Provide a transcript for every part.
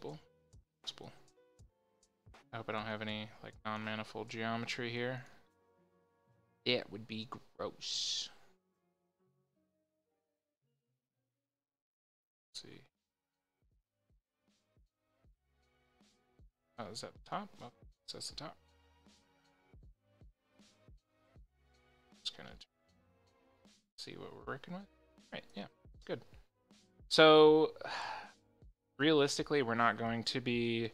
possible. Possible. I hope I don't have any like non-manifold geometry here. That would be gross. Let's see. Oh, is that the top? Oh, that's the top. Just kind of see what we're working with. Right, yeah, good. So, realistically, we're not going to be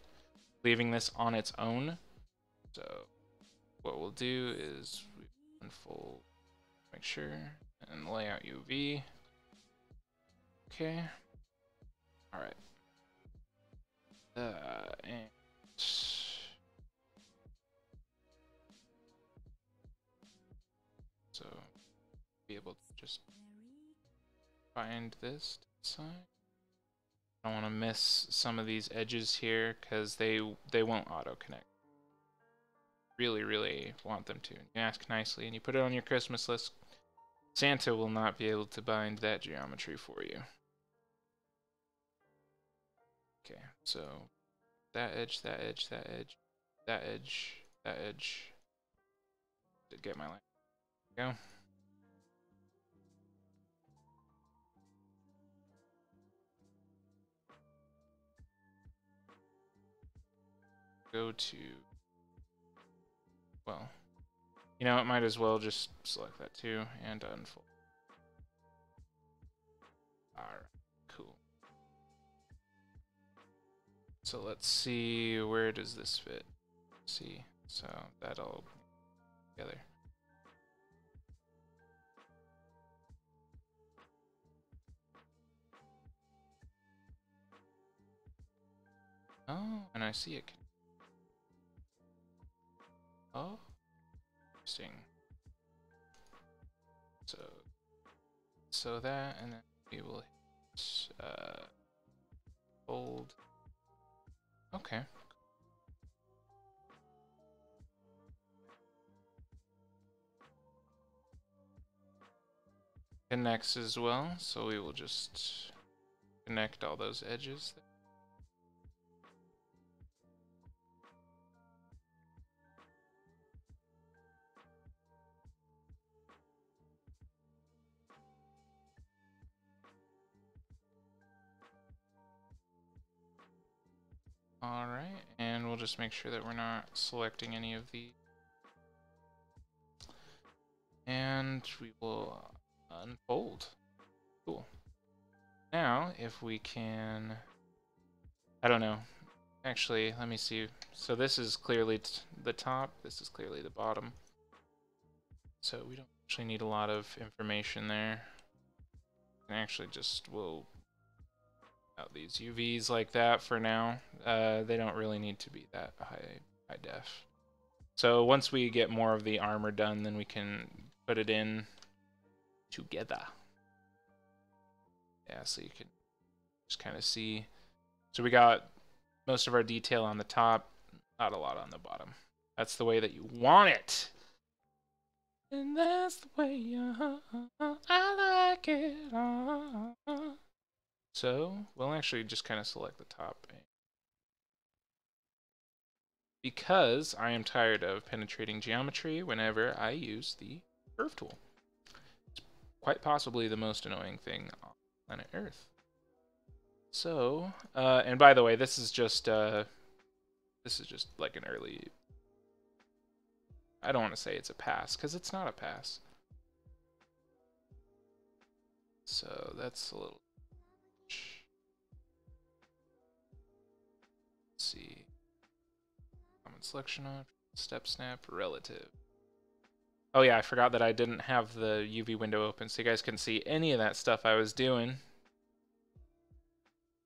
leaving this on its own. So, what we'll do is we unfold, make sure, and layout UV. Okay. All right. Uh, and so be able to just find this side. I don't want to miss some of these edges here because they they won't auto connect. Really, really want them to. You ask nicely and you put it on your Christmas list. Santa will not be able to bind that geometry for you. Okay, so that edge, that edge, that edge, that edge, that edge. To get my line. Go. Go to. Well, you know, it might as well just select that too and unfold. Alright. cool. So let's see, where does this fit? see, so that'll together. Oh, and I see it. Interesting. So, so that, and then we will hit, uh, fold. Okay. Connects as well, so we will just connect all those edges. Alright, and we'll just make sure that we're not selecting any of the... And we will unfold. Cool. Now, if we can... I don't know. Actually, let me see. So this is clearly the top, this is clearly the bottom. So we don't actually need a lot of information there. And actually just will out these UVs like that for now. Uh, they don't really need to be that high, high def. So once we get more of the armor done, then we can put it in together. Yeah, so you can just kind of see. So we got most of our detail on the top, not a lot on the bottom. That's the way that you want it. And that's the way uh, I like it. So we'll actually just kind of select the top. Because I am tired of penetrating geometry whenever I use the curve tool. It's quite possibly the most annoying thing on planet Earth. So, uh, and by the way, this is just, uh, this is just like an early, I don't want to say it's a pass, because it's not a pass. So that's a little selection of step snap relative. Oh yeah, I forgot that I didn't have the UV window open so you guys can see any of that stuff I was doing.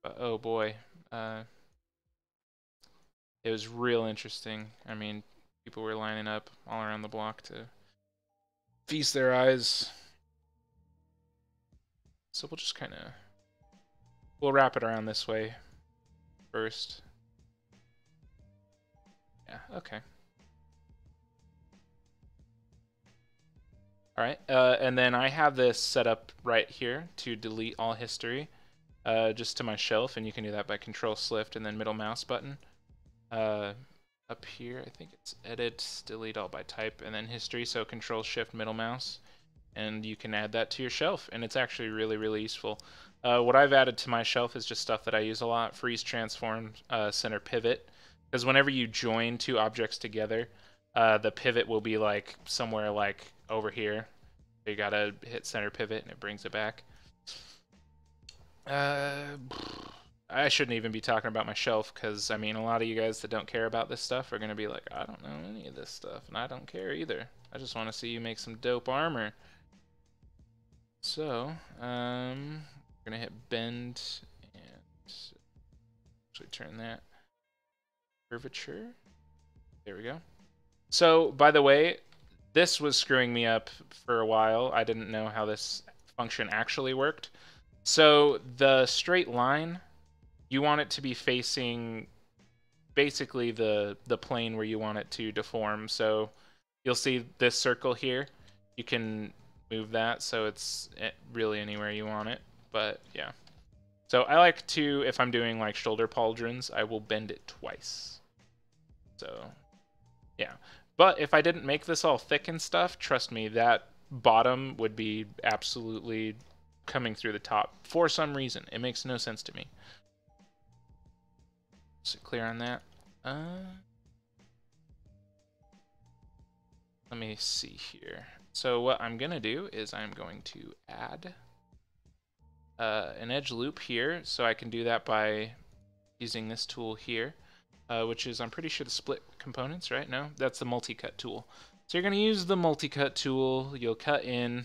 But oh boy, uh, it was real interesting. I mean, people were lining up all around the block to feast their eyes. So we'll just kind of, we'll wrap it around this way first. Yeah, okay. All right, uh, and then I have this set up right here to delete all history. uh, just to my shelf, and you can do that by Control Shift and then middle mouse button. Uh, up here, I think it's Edit, Delete all by type, and then History. So Control Shift middle mouse, and you can add that to your shelf, and it's actually really really useful. Uh, what I've added to my shelf is just stuff that I use a lot: freeze, transform, uh, center pivot. Because whenever you join two objects together, uh, the pivot will be like somewhere like over here. You gotta hit center pivot and it brings it back. Uh, I shouldn't even be talking about my shelf because I mean a lot of you guys that don't care about this stuff are gonna be like, I don't know any of this stuff, and I don't care either. I just want to see you make some dope armor. So, um, we're gonna hit bend and actually turn that curvature. There we go. So, by the way, this was screwing me up for a while. I didn't know how this function actually worked. So the straight line, you want it to be facing basically the the plane where you want it to deform. So you'll see this circle here. You can move that so it's really anywhere you want it. But yeah. So I like to, if I'm doing like shoulder pauldrons, I will bend it twice. So yeah. But if I didn't make this all thick and stuff, trust me, that bottom would be absolutely coming through the top for some reason. It makes no sense to me. Is it clear on that? Uh, let me see here. So what I'm going to do is I'm going to add uh, an edge loop here. So I can do that by using this tool here uh, which is, I'm pretty sure, the split components, right? No, that's the multi-cut tool. So you're going to use the multi-cut tool. You'll cut in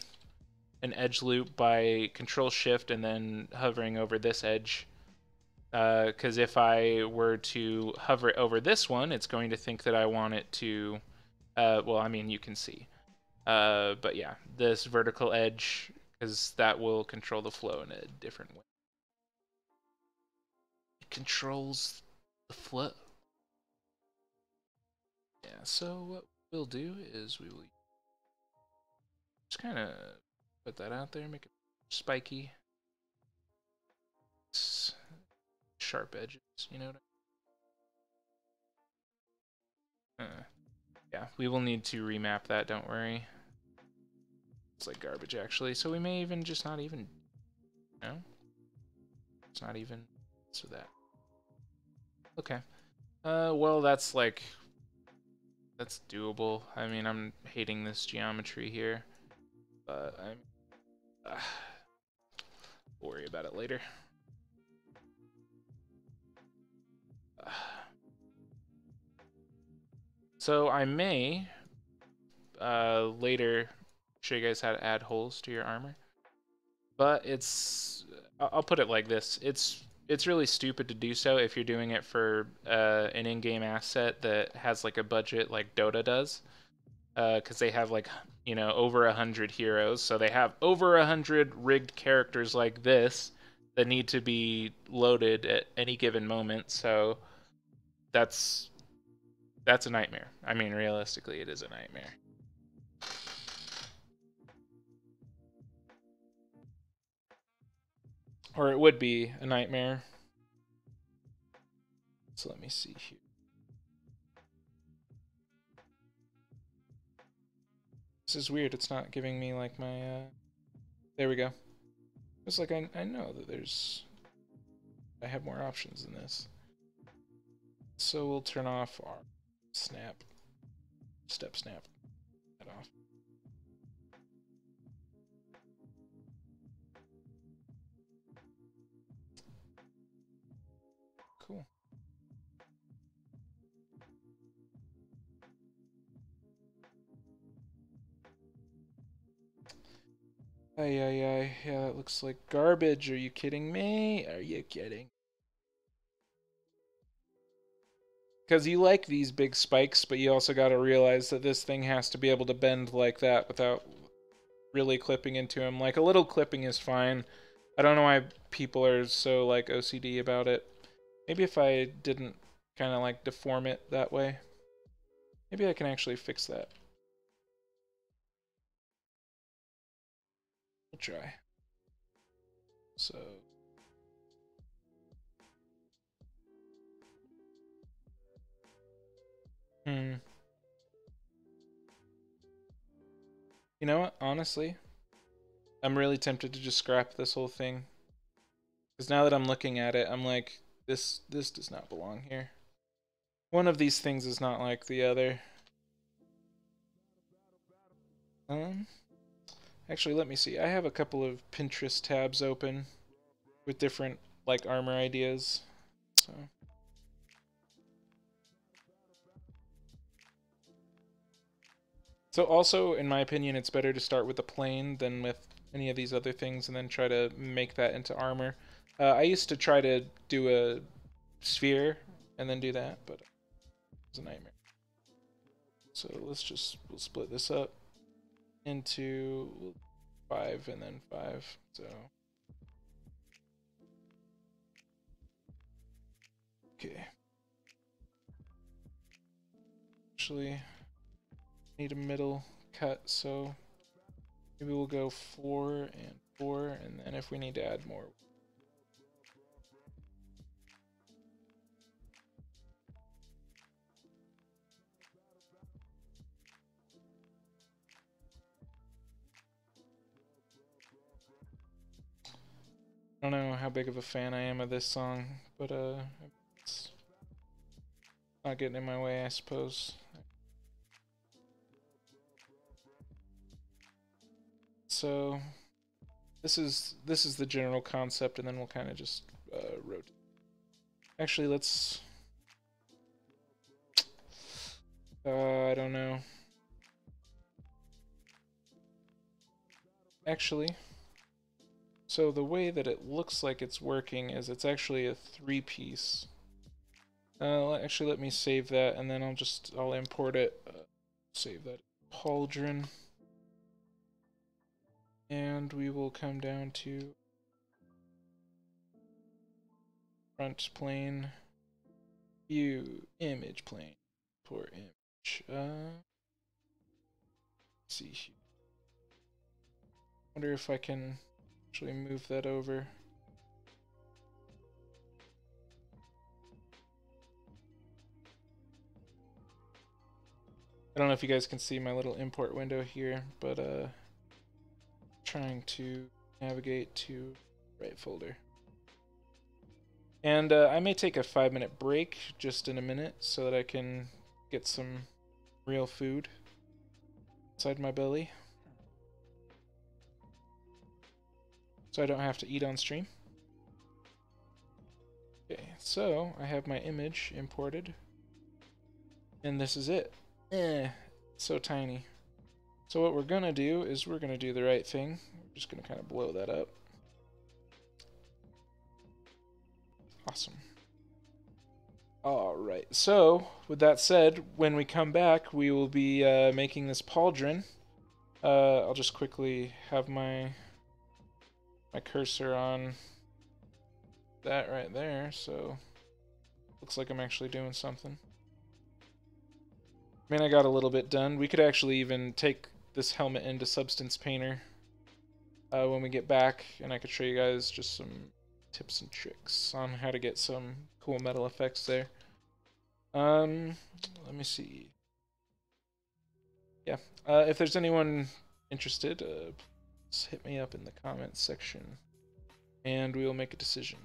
an edge loop by Control-Shift and then hovering over this edge. Because uh, if I were to hover it over this one, it's going to think that I want it to, uh, well, I mean, you can see. Uh, but yeah, this vertical edge, because that will control the flow in a different way. It controls the flow. Yeah, so what we'll do is we will just kind of put that out there, make it spiky. Sharp edges, you know what I mean? Uh, yeah, we will need to remap that, don't worry. It's like garbage, actually, so we may even just not even, you know? It's not even, so that. Okay. Uh, well, that's like that's doable. I mean, I'm hating this geometry here, but I'm uh, worry about it later. Uh, so I may uh, later show you guys how to add holes to your armor, but it's I'll put it like this: it's it's really stupid to do so if you're doing it for uh, an in-game asset that has like a budget like Dota does, because uh, they have like you know over a hundred heroes, so they have over a hundred rigged characters like this that need to be loaded at any given moment. So that's that's a nightmare. I mean, realistically, it is a nightmare. Or it would be a nightmare. So let me see here. This is weird. It's not giving me like my, uh... There we go. It's like I, I know that there's... I have more options than this. So we'll turn off our snap. Step snap. Ay, ay, ay. Yeah, that looks like garbage. Are you kidding me? Are you kidding? Because you like these big spikes, but you also got to realize that this thing has to be able to bend like that without really clipping into him. Like, a little clipping is fine. I don't know why people are so, like, OCD about it. Maybe if I didn't kind of, like, deform it that way. Maybe I can actually fix that. We'll try. So. Hmm. You know what? Honestly, I'm really tempted to just scrap this whole thing. Because now that I'm looking at it, I'm like, this this does not belong here. One of these things is not like the other. Um actually, let me see. I have a couple of Pinterest tabs open with different like armor ideas. So. So also, in my opinion, it's better to start with a plane than with any of these other things and then try to make that into armor. Uh, I used to try to do a sphere and then do that, but it was a nightmare. So let's just, we'll split this up into five and then five, so. Okay. Actually, need a middle cut, so maybe we'll go four and four, and then if we need to add more. I don't know how big of a fan I am of this song, but uh, it's not getting in my way, I suppose. So this is this is the general concept, and then we'll kind of just uh, rotate. Actually, let's. Uh, I don't know. Actually, so the way that it looks like it's working is it's actually a three-piece. Uh, actually, let me save that, and then I'll just I'll import it. Uh, save that pauldron and we will come down to front plane view image plane for image uh see wonder if I can actually move that over I don't know if you guys can see my little import window here but uh trying to navigate to right folder. And uh, I may take a five minute break just in a minute so that I can get some real food inside my belly. So I don't have to eat on stream. Okay, so I have my image imported. And this is it. Eh, so tiny. So what we're to do is we're to do the right thing. We're just to kind of blow that up. Awesome. Alright, so with that said, when we come back, we will be uh, making this pauldron. Uh, I'll just quickly have my my cursor on that right there, so looks like I'm actually doing something. I mean, I got a little bit done. We could actually even take this helmet into Substance Painter uh, when we get back, and I could show you guys just some tips and tricks on how to get some cool metal effects there. Um, let me see. Yeah, uh, if there's anyone interested, uh, hit me up in the comments section, and we will make a decision.